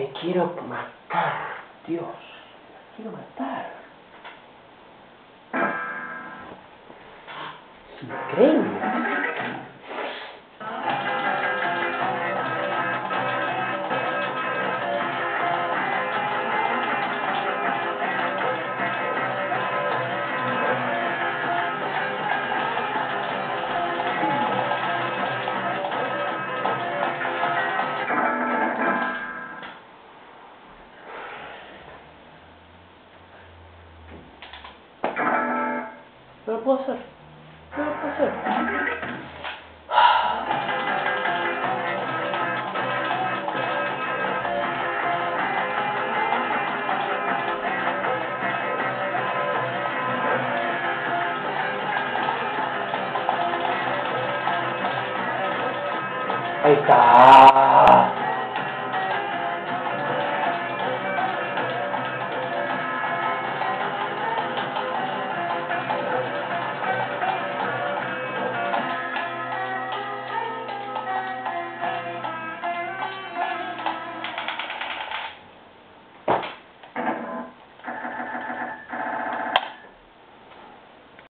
Me quiero matar, Dios. Me quiero matar. Es increíble. Lo puedo hacer. No lo puedo hacer. Ahí está.